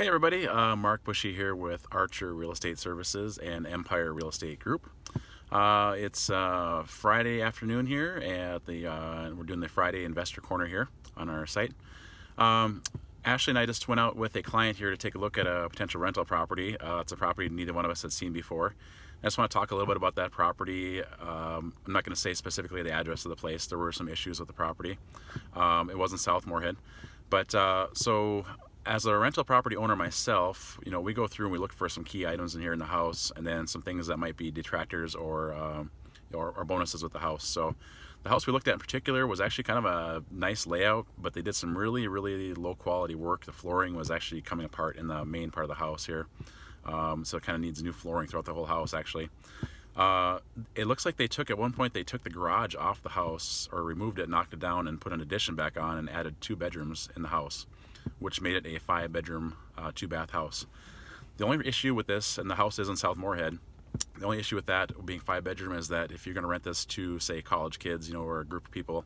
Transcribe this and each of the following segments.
Hey everybody, uh, Marc Bushee here with Archer Real Estate Services and Empire Real Estate Group. Uh, it's uh, Friday afternoon here at the, uh, we're doing the Friday Investor Corner here on our site. Um, Ashley and I just went out with a client here to take a look at a potential rental property. Uh, it's a property neither one of us had seen before. I just want to talk a little bit about that property. Um, I'm not going to say specifically the address of the place. There were some issues with the property. Um, it wasn't South Moorhead. But uh, so as a rental property owner myself, you know, we go through and we look for some key items in here in the house, and then some things that might be detractors or um, or, or, bonuses with the house. So, the house we looked at in particular was actually kind of a nice layout, but they did some really, really low quality work. The flooring was actually coming apart in the main part of the house here, um, so it kind of needs new flooring throughout the whole house actually. Uh, it looks like they took at one point they took the garage off the house or removed it, knocked it down, and put an addition back on and added two bedrooms in the house which made it a five bedroom, uh, two bath house. The only issue with this, and the house is in South Moorhead, the only issue with that being five bedroom is that if you're going to rent this to say college kids, you know, or a group of people,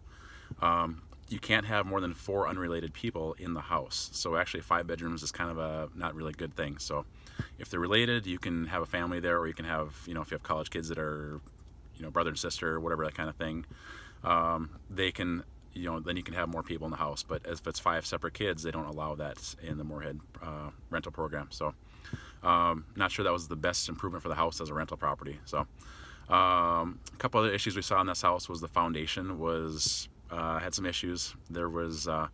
um, you can't have more than four unrelated people in the house. So actually five bedrooms is kind of a not really good thing. So if they're related, you can have a family there, or you can have, you know, if you have college kids that are, you know, brother and sister, whatever that kind of thing, um, they can you know, then you can have more people in the house. But if it's five separate kids, they don't allow that in the Moorhead uh, rental program. So, um, not sure that was the best improvement for the house as a rental property. So, um, a couple other issues we saw in this house was the foundation was uh, had some issues. There was uh,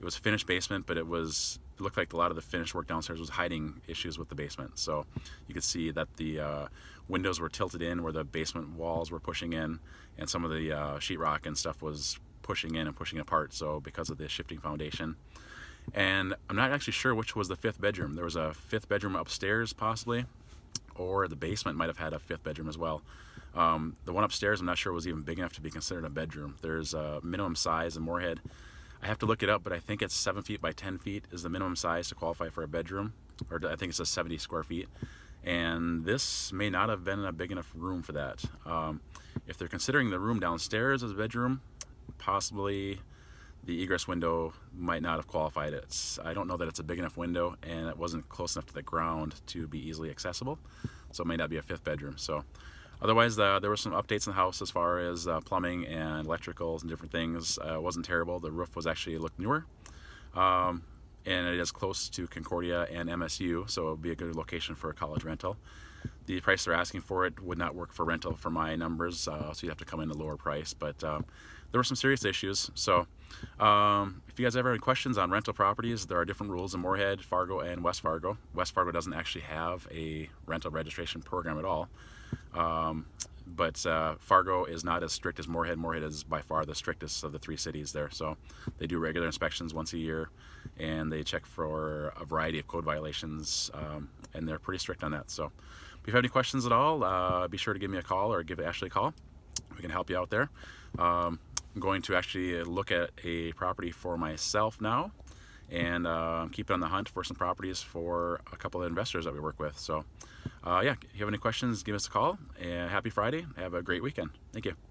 it was finished basement, but it was it looked like a lot of the finished work downstairs was hiding issues with the basement. So you could see that the uh, windows were tilted in where the basement walls were pushing in, and some of the uh, sheetrock and stuff was pushing in and pushing apart so because of the shifting foundation and I'm not actually sure which was the fifth bedroom there was a fifth bedroom upstairs possibly or the basement might have had a fifth bedroom as well um, the one upstairs I'm not sure was even big enough to be considered a bedroom there's a minimum size in Moorhead I have to look it up but I think it's 7 feet by 10 feet is the minimum size to qualify for a bedroom or I think it's a 70 square feet and this may not have been a big enough room for that um, if they're considering the room downstairs as a bedroom possibly the egress window might not have qualified. It's I don't know that it's a big enough window and it wasn't close enough to the ground to be easily accessible, so it may not be a fifth bedroom. So otherwise, uh, there were some updates in the house as far as uh, plumbing and electricals and different things. Uh, wasn't terrible. The roof was actually looked newer. Um, and it is close to Concordia and MSU, so it would be a good location for a college rental. The price they're asking for it would not work for rental for my numbers, uh, so you'd have to come in a lower price. But um, there were some serious issues. So um, if you guys ever have any questions on rental properties, there are different rules in Moorhead, Fargo, and West Fargo. West Fargo doesn't actually have a rental registration program at all. Um, but uh, Fargo is not as strict as Moorhead. Moorhead is by far the strictest of the three cities there. So they do regular inspections once a year, and they check for a variety of code violations, um, and they're pretty strict on that. So if you have any questions at all, uh, be sure to give me a call or give Ashley a call. We can help you out there. Um, I'm going to actually look at a property for myself now and uh, keep it on the hunt for some properties for a couple of investors that we work with. So, uh, yeah, if you have any questions, give us a call. And happy Friday. Have a great weekend. Thank you.